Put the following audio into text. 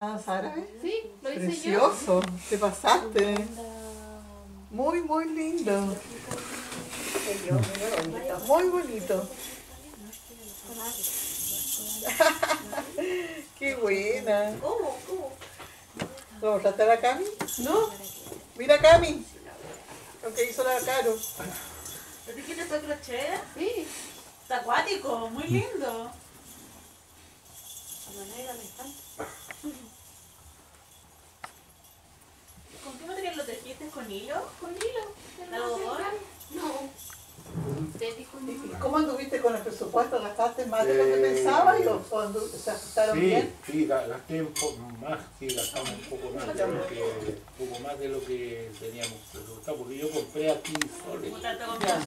Ah, Sara, ¿eh? Sí, lo hice Precioso, te pasaste. yo. Muy, muy lindo. Muy bonito. Qué buena. ¿Cómo? ¿Cómo? ¿Lo mostraste a la Cami? No. Mira Cami. Lo que hizo la Caro. ¿Te quieres hacer crochet? Sí. Está acuático, muy lindo. ¿Con qué material lo tejiste? ¿Con hilo? Con hilo. ¿De algodón? No. Te dijo mi ¿Y cómo anduviste con el presupuesto? ¿Gastaste más de lo que Eh, pensabas o, o andu- se ajustaron Sí, bien? sí, ga- gasté un poco más, sí, gastamos un poco más de lo que, un poco más de lo que teníamos presupuestado, porque yo compré aquí soles.